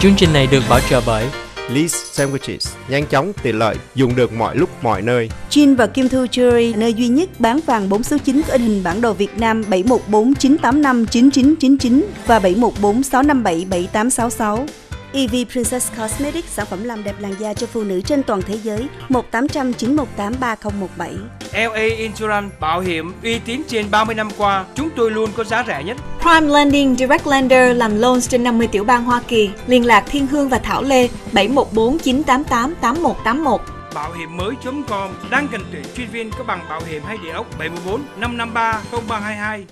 Chương trình này được bảo trợ bởi Lee's Sandwiches, nhanh chóng, tiện lợi, dùng được mọi lúc mọi nơi. Jin và Kim Thu Jewelry, nơi duy nhất bán vàng 4 số 9 có in hình bản đồ Việt Nam 714 985 9999 và 714 657 7866. EV Princess Cosmetics, sản phẩm làm đẹp làn da cho phụ nữ trên toàn thế giới, 1800 918 3017. LA Insurance bảo hiểm uy tín trên 30 năm qua, chúng tôi luôn có giá rẻ nhất. Prime Lending Direct Lender làm loans trên 50 tiểu bang Hoa Kỳ. Liên lạc Thiên Hương và Thảo Lê 714 988 8181. Bảo hiểm mới.com đang cần tuyển chuyên viên có bằng bảo hiểm hay địa ốc 714 553 0322.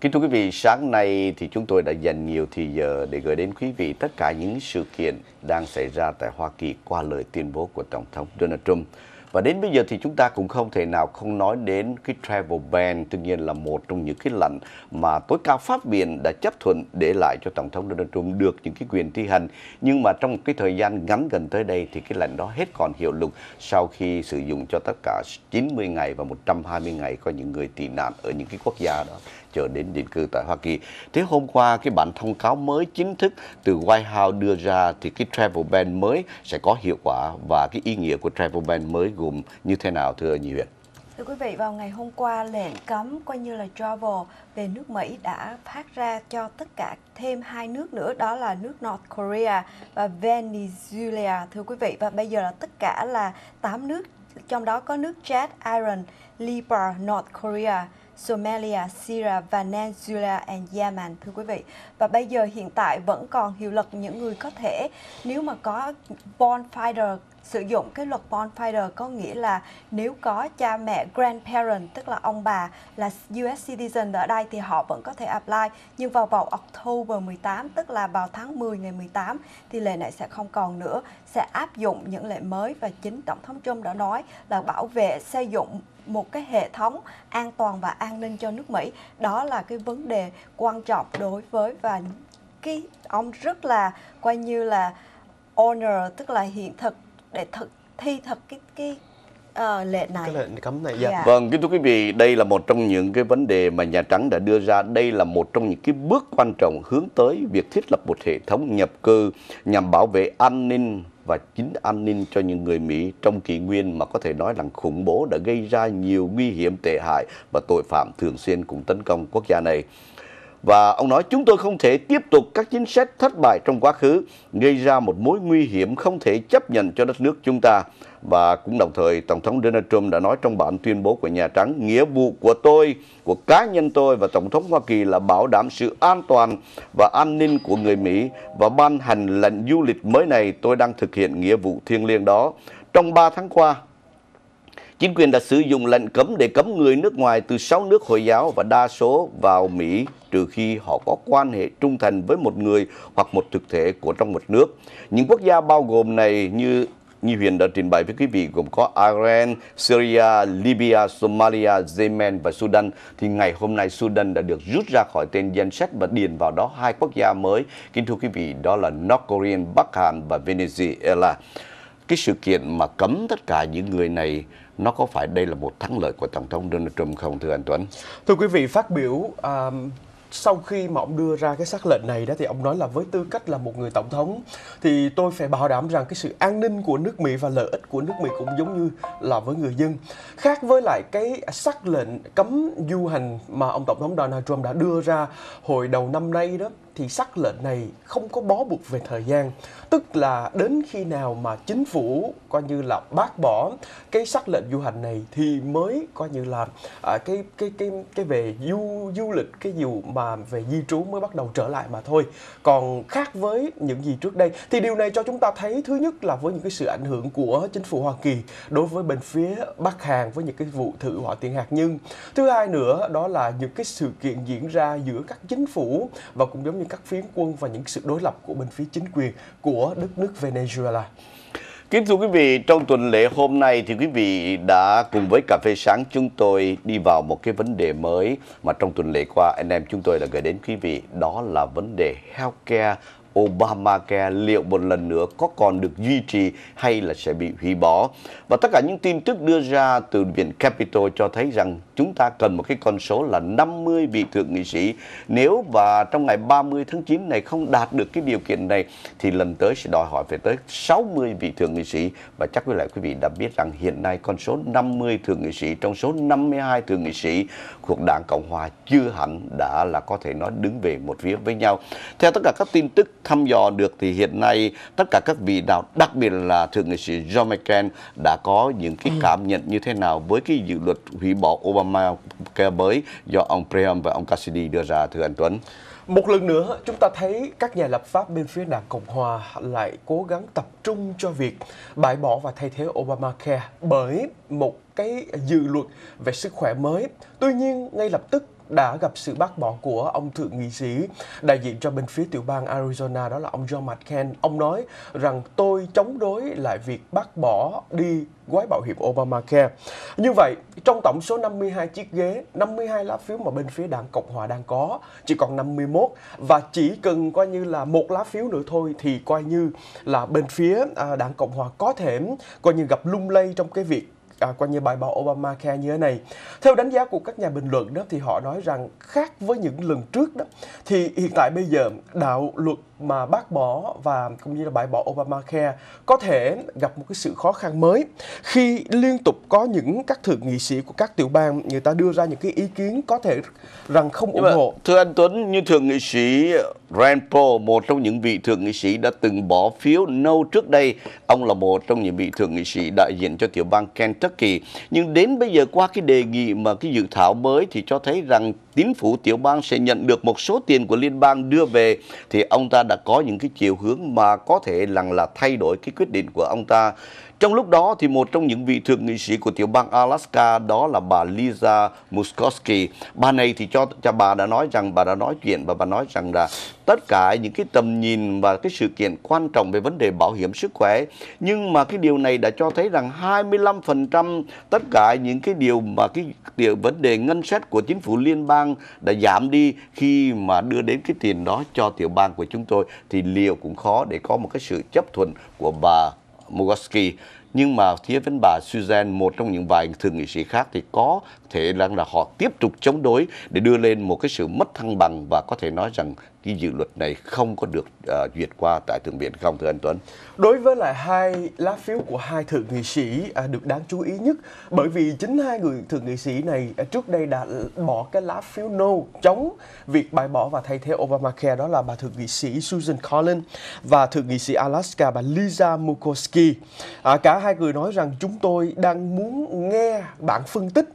Kính thưa quý vị, sáng nay thì chúng tôi đã dành nhiều thời giờ để gửi đến quý vị tất cả những sự kiện đang xảy ra tại Hoa Kỳ qua lời tuyên bố của Tổng thống Donald Trump. Và đến bây giờ thì chúng ta cũng không thể nào không nói đến cái travel ban, Tuy nhiên là một trong những cái lệnh mà tối cao pháp viện đã chấp thuận để lại cho Tổng thống Donald Trump được những cái quyền thi hành. Nhưng mà trong cái thời gian ngắn gần tới đây thì cái lệnh đó hết còn hiệu lực sau khi sử dụng cho tất cả 90 ngày và 120 ngày có những người tị nạn ở những cái quốc gia đó chờ đến định cư tại Hoa Kỳ. Thế hôm qua cái bản thông cáo mới chính thức từ White House đưa ra thì cái travel ban mới sẽ có hiệu quả và cái ý nghĩa của travel ban mới gồm như thế nào thưa Nhi Huyền? Thưa quý vị, vào ngày hôm qua, lệnh cấm coi như là travel về nước Mỹ đã phát ra cho tất cả thêm hai nước nữa, đó là nước North Korea và Venezuela, thưa quý vị. Và bây giờ là tất cả là 8 nước, trong đó có nước Chad, Iran, Libya, North Korea, Somalia, Syria, Venezuela and Yemen thưa quý vị. Và bây giờ hiện tại vẫn còn hiệu lực những người có thể. Nếu mà có bonfire sử dụng cái luật bonfire có nghĩa là nếu có cha mẹ grandparent tức là ông bà là US citizen ở đây thì họ vẫn có thể apply. Nhưng vào vào October 18 tức là vào tháng 10 ngày 18 thì lệ này sẽ không còn nữa. Sẽ áp dụng những lệ mới và chính tổng thống Trump đã nói là bảo vệ xây dựng một cái hệ thống an toàn và an ninh cho nước Mỹ đó là cái vấn đề quan trọng đối với và cái ông rất là coi như là honor tức là hiện thực để thực thi thật cái cái uh, lệnh này. Cái lệnh cấm này dạ. Dạ. Vâng, kính thưa quý vị, đây là một trong những cái vấn đề mà Nhà Trắng đã đưa ra. Đây là một trong những cái bước quan trọng hướng tới việc thiết lập một hệ thống nhập cư nhằm bảo vệ an ninh và chính an ninh cho những người Mỹ trong kỷ nguyên mà có thể nói rằng khủng bố đã gây ra nhiều nguy hiểm tệ hại và tội phạm thường xuyên cùng tấn công quốc gia này. Và ông nói chúng tôi không thể tiếp tục các chính sách thất bại trong quá khứ, gây ra một mối nguy hiểm không thể chấp nhận cho đất nước chúng ta. Và cũng đồng thời, Tổng thống Donald Trump đã nói trong bản tuyên bố của Nhà Trắng, nghĩa vụ của tôi, của cá nhân tôi và Tổng thống Hoa Kỳ là bảo đảm sự an toàn và an ninh của người Mỹ và ban hành lệnh du lịch mới này tôi đang thực hiện nghĩa vụ thiêng liêng đó. Trong 3 tháng qua, Chính quyền đã sử dụng lệnh cấm để cấm người nước ngoài từ 6 nước Hồi giáo và đa số vào Mỹ trừ khi họ có quan hệ trung thành với một người hoặc một thực thể của trong một nước. Những quốc gia bao gồm này như như Huyền đã trình bày với quý vị gồm có Iran, Syria, Libya, Somalia, Yemen và Sudan thì ngày hôm nay Sudan đã được rút ra khỏi tên danh sách và điền vào đó hai quốc gia mới. Kính thưa quý vị, đó là North Korea Bắc Hàn và Venezuela. Cái sự kiện mà cấm tất cả những người này nó có phải đây là một thắng lợi của Tổng thống Donald Trump không thưa anh Tuấn? Thưa quý vị, phát biểu um, sau khi mà ông đưa ra cái sắc lệnh này đó thì ông nói là với tư cách là một người tổng thống thì tôi phải bảo đảm rằng cái sự an ninh của nước Mỹ và lợi ích của nước Mỹ cũng giống như là với người dân. Khác với lại cái sắc lệnh cấm du hành mà ông tổng thống Donald Trump đã đưa ra hồi đầu năm nay đó thì sắc lệnh này không có bó buộc về thời gian tức là đến khi nào mà chính phủ coi như là bác bỏ cái sắc lệnh du hành này thì mới coi như là à, cái cái cái cái về du du lịch cái dù mà về di trú mới bắt đầu trở lại mà thôi còn khác với những gì trước đây, thì điều này cho chúng ta thấy thứ nhất là với những cái sự ảnh hưởng của chính phủ Hoa Kỳ đối với bên phía Bắc Hàn với những cái vụ thử hỏa tiễn hạt nhân thứ hai nữa, đó là những cái sự kiện diễn ra giữa các chính phủ và cũng giống như các phiến quân và những sự đối lập của bên phía chính quyền của đất nước Venezuela. Kính thưa quý vị, trong tuần lễ hôm nay thì quý vị đã cùng với Cà phê sáng chúng tôi đi vào một cái vấn đề mới mà trong tuần lễ qua anh em chúng tôi đã gửi đến quý vị đó là vấn đề healthcare Obamacare liệu một lần nữa có còn được duy trì hay là sẽ bị hủy bỏ. Và tất cả những tin tức đưa ra từ Viện Capitol cho thấy rằng chúng ta cần một cái con số là 50 vị thượng nghị sĩ. Nếu và trong ngày 30 tháng 9 này không đạt được cái điều kiện này, thì lần tới sẽ đòi hỏi phải tới 60 vị thượng nghị sĩ. Và chắc với lại quý vị đã biết rằng hiện nay con số 50 thượng nghị sĩ trong số 52 thượng nghị sĩ thuộc đảng Cộng Hòa chưa hẳn đã là có thể nói đứng về một phía với nhau. Theo tất cả các tin tức thăm dò được thì hiện nay tất cả các vị nào, đặc biệt là thượng nghị sĩ John McCain đã có những cái cảm nhận như thế nào với cái dự luật hủy bỏ Obamacare mới do ông Graham và ông Cassidy đưa ra thưa anh Tuấn. Một lần nữa, chúng ta thấy các nhà lập pháp bên phía đảng Cộng Hòa lại cố gắng tập trung cho việc bãi bỏ và thay thế Obamacare bởi một cái dự luật về sức khỏe mới. Tuy nhiên, ngay lập tức đã gặp sự bác bỏ của ông thượng nghị sĩ đại diện cho bên phía tiểu bang Arizona đó là ông John McCain. Ông nói rằng tôi chống đối lại việc bác bỏ đi gói bảo hiểm Obamacare. Như vậy, trong tổng số 52 chiếc ghế, 52 lá phiếu mà bên phía đảng Cộng Hòa đang có chỉ còn 51 và chỉ cần coi như là một lá phiếu nữa thôi thì coi như là bên phía à, đảng Cộng Hòa có thể coi như gặp lung lay trong cái việc à, coi như bài báo Obamacare như thế này. Theo đánh giá của các nhà bình luận đó thì họ nói rằng khác với những lần trước đó thì hiện tại bây giờ đạo luật mà bác bỏ và cũng như là bãi bỏ Obamacare có thể gặp một cái sự khó khăn mới khi liên tục có những các thượng nghị sĩ của các tiểu bang người ta đưa ra những cái ý kiến có thể rằng không ủng hộ. Thưa anh Tuấn, như thượng nghị sĩ Rand Paul, một trong những vị thượng nghị sĩ đã từng bỏ phiếu no trước đây, ông là một trong những vị thượng nghị sĩ đại diện cho tiểu bang Kentucky. Nhưng đến bây giờ qua cái đề nghị mà cái dự thảo mới thì cho thấy rằng chính phủ tiểu bang sẽ nhận được một số tiền của liên bang đưa về thì ông ta đã có những cái chiều hướng mà có thể rằng là thay đổi cái quyết định của ông ta. Trong lúc đó thì một trong những vị thượng nghị sĩ của tiểu bang Alaska đó là bà Lisa Murkowski. Bà này thì cho cho bà đã nói rằng, bà đã nói chuyện và bà nói rằng là tất cả những cái tầm nhìn và cái sự kiện quan trọng về vấn đề bảo hiểm sức khỏe. Nhưng mà cái điều này đã cho thấy rằng 25% tất cả những cái điều mà cái điều, vấn đề ngân sách của chính phủ liên bang đã giảm đi khi mà đưa đến cái tiền đó cho tiểu bang của chúng tôi thì liệu cũng khó để có một cái sự chấp thuận của bà Mugoski nhưng mà phía bên bà Suzanne một trong những vài thượng nghị sĩ khác thì có thể rằng là họ tiếp tục chống đối để đưa lên một cái sự mất thăng bằng và có thể nói rằng cái dự luật này không có được uh, duyệt qua tại thượng viện không thưa anh Tuấn? Đối với lại hai lá phiếu của hai thượng nghị sĩ uh, được đáng chú ý nhất bởi vì chính hai người thượng nghị sĩ này uh, trước đây đã bỏ cái lá phiếu no chống việc bãi bỏ và thay thế Obamacare đó là bà thượng nghị sĩ Susan Collins và thượng nghị sĩ Alaska bà Lisa Murkowski. Uh, cả hai người nói rằng chúng tôi đang muốn nghe bản phân tích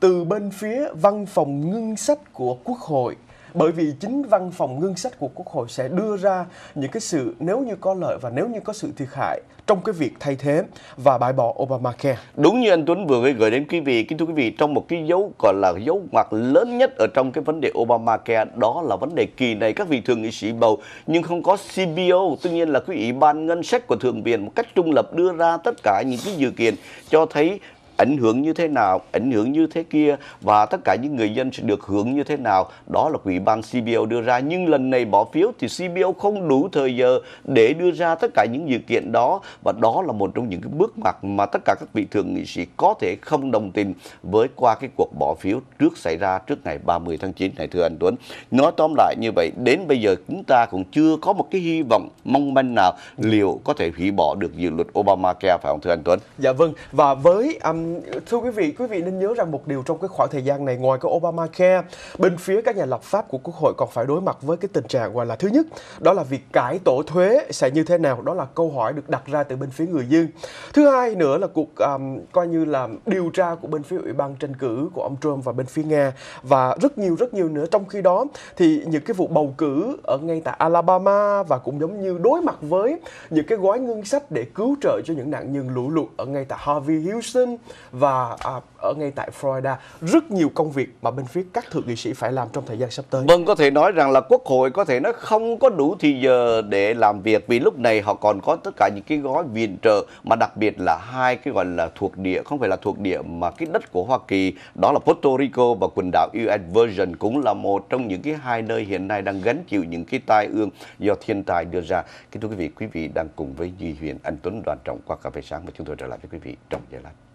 từ bên phía văn phòng ngân sách của Quốc hội bởi vì chính văn phòng ngân sách của Quốc hội sẽ đưa ra những cái sự nếu như có lợi và nếu như có sự thiệt hại trong cái việc thay thế và bãi bỏ Obamacare. Đúng như anh Tuấn vừa mới gửi đến quý vị, kính thưa quý vị, trong một cái dấu gọi là dấu ngoặc lớn nhất ở trong cái vấn đề Obamacare đó là vấn đề kỳ này các vị thượng nghị sĩ bầu nhưng không có CBO, tuy nhiên là cái ủy ban ngân sách của thượng viện một cách trung lập đưa ra tất cả những cái dự kiện cho thấy ảnh hưởng như thế nào, ảnh hưởng như thế kia và tất cả những người dân sẽ được hưởng như thế nào. Đó là Ủy ban CBO đưa ra. Nhưng lần này bỏ phiếu thì CBO không đủ thời giờ để đưa ra tất cả những dự kiện đó và đó là một trong những cái bước ngoặt mà tất cả các vị thượng nghị sĩ có thể không đồng tình với qua cái cuộc bỏ phiếu trước xảy ra trước ngày 30 tháng 9 này thưa anh Tuấn. Nói tóm lại như vậy, đến bây giờ chúng ta cũng chưa có một cái hy vọng mong manh nào liệu có thể hủy bỏ được dự luật Obamacare phải không thưa anh Tuấn? Dạ vâng. Và với um, thưa quý vị, quý vị nên nhớ rằng một điều trong cái khoảng thời gian này ngoài cái Obamacare, bên phía các nhà lập pháp của Quốc hội còn phải đối mặt với cái tình trạng gọi là thứ nhất, đó là việc cải tổ thuế sẽ như thế nào, đó là câu hỏi được đặt ra từ bên phía người dân. Thứ hai nữa là cuộc um, coi như là điều tra của bên phía Ủy ban tranh cử của ông Trump và bên phía Nga và rất nhiều rất nhiều nữa. Trong khi đó thì những cái vụ bầu cử ở ngay tại Alabama và cũng giống như đối mặt với những cái gói ngân sách để cứu trợ cho những nạn nhân lũ lụt ở ngay tại Harvey Houston và à, ở ngay tại Florida rất nhiều công việc mà bên phía các thượng nghị sĩ phải làm trong thời gian sắp tới. Vâng, có thể nói rằng là Quốc hội có thể nó không có đủ thì giờ để làm việc vì lúc này họ còn có tất cả những cái gói viện trợ mà đặc biệt là hai cái gọi là thuộc địa, không phải là thuộc địa mà cái đất của Hoa Kỳ, đó là Puerto Rico và quần đảo US Virgin cũng là một trong những cái hai nơi hiện nay đang gánh chịu những cái tai ương do thiên tai đưa ra. Kính thưa quý vị, quý vị đang cùng với Duy Huyền, anh Tuấn Đoàn Trọng qua cà phê sáng và chúng tôi trở lại với quý vị trong giây lát.